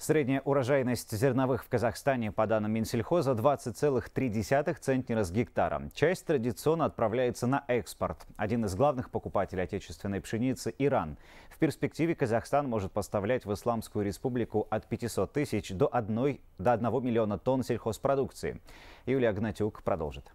Средняя урожайность зерновых в Казахстане, по данным Минсельхоза, 20,3 центнера с гектара. Часть традиционно отправляется на экспорт. Один из главных покупателей отечественной пшеницы – Иран. В перспективе Казахстан может поставлять в Исламскую республику от 500 тысяч до 1, до 1 миллиона тонн сельхозпродукции. Юлия Гнатюк продолжит.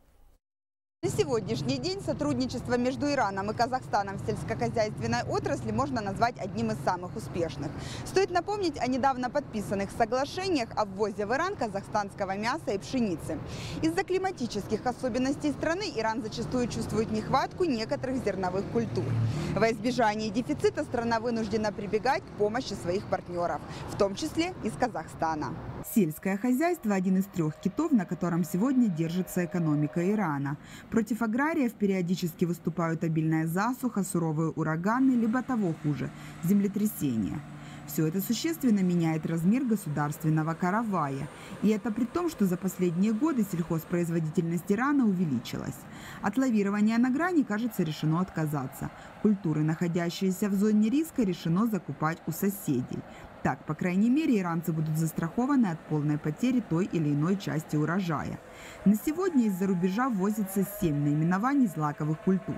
На сегодняшний день сотрудничество между Ираном и Казахстаном в сельскохозяйственной отрасли можно назвать одним из самых успешных. Стоит напомнить о недавно подписанных соглашениях о ввозе в Иран казахстанского мяса и пшеницы. Из-за климатических особенностей страны Иран зачастую чувствует нехватку некоторых зерновых культур. Во избежание дефицита страна вынуждена прибегать к помощи своих партнеров, в том числе из Казахстана. Сельское хозяйство – один из трех китов, на котором сегодня держится экономика Ирана. Против аграриев периодически выступают обильная засуха, суровые ураганы, либо того хуже – землетрясения. Все это существенно меняет размер государственного каравая. И это при том, что за последние годы сельхозпроизводительность Ирана увеличилась. От лавирования на грани, кажется, решено отказаться. Культуры, находящиеся в зоне риска, решено закупать у соседей. Так, по крайней мере, иранцы будут застрахованы от полной потери той или иной части урожая. На сегодня из-за рубежа ввозится 7 наименований злаковых культур.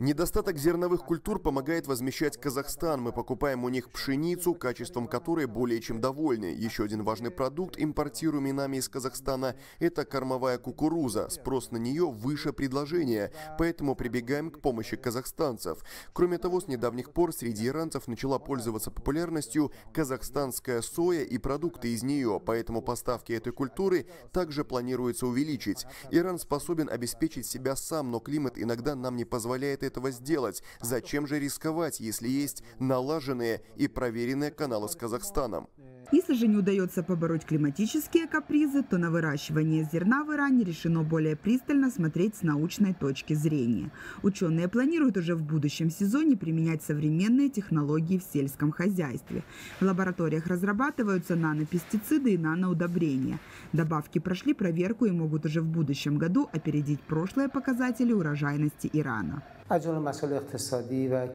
Недостаток зерновых культур помогает возмещать Казахстан. Мы покупаем у них пшеницу, качеством которой более чем довольны. Еще один важный продукт, импортируемый нами из Казахстана, это кормовая кукуруза. Спрос на нее выше предложения, поэтому прибегаем к помощи казахстанцев. Кроме того, с недавних пор среди иранцев начала пользоваться популярностью казахстанская соя и продукты из нее, поэтому поставки этой культуры также планируется увеличить. Иран способен обеспечить себя сам, но климат климат иногда нам не позволяет этого сделать. Зачем же рисковать, если есть налаженные и проверенные каналы с Казахстаном? Если же не удается побороть климатические капризы, то на выращивание зерна в Иране решено более пристально смотреть с научной точки зрения. Ученые планируют уже в будущем сезоне применять современные технологии в сельском хозяйстве. В лабораториях разрабатываются нанопестициды и наноудобрения. Добавки прошли проверку и могут уже в будущем году опередить прошлые показатели урожайности Ирана.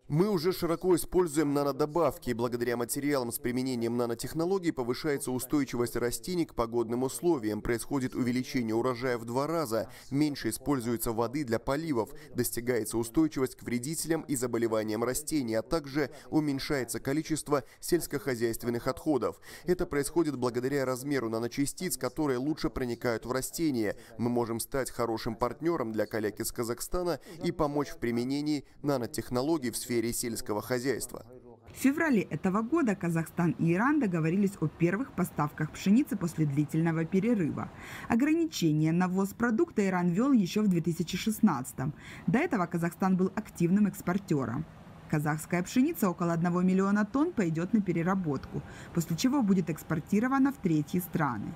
Мы уже широко используем нанодобавки, благодаря материалам с применением нанотехнологий повышается устойчивость растений к погодным условиям, происходит увеличение урожая в два раза, меньше используется воды для поливов, достигается устойчивость к вредителям и заболеваниям растений, а также уменьшается количество сельскохозяйственных отходов. Это происходит благодаря размеру наночастиц, которые лучше проникают в растения. Мы можем стать хорошим партнером для коллег из Казахстана и помочь в применении применении нанотехнологий в сфере сельского хозяйства. В феврале этого года Казахстан и Иран договорились о первых поставках пшеницы после длительного перерыва. Ограничения на ввоз продукта Иран ввел еще в 2016 -м. До этого Казахстан был активным экспортером. Казахская пшеница около 1 миллиона тонн пойдет на переработку, после чего будет экспортирована в третьи страны.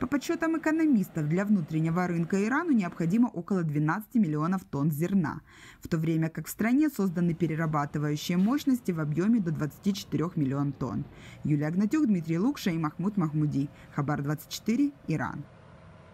По подсчетам экономистов, для внутреннего рынка Ирану необходимо около 12 миллионов тонн зерна, в то время как в стране созданы перерабатывающие мощности в объеме до 24 миллионов тонн. Юлия Гнатюк, Дмитрий Лукша и Махмуд Махмуди. Хабар 24, Иран.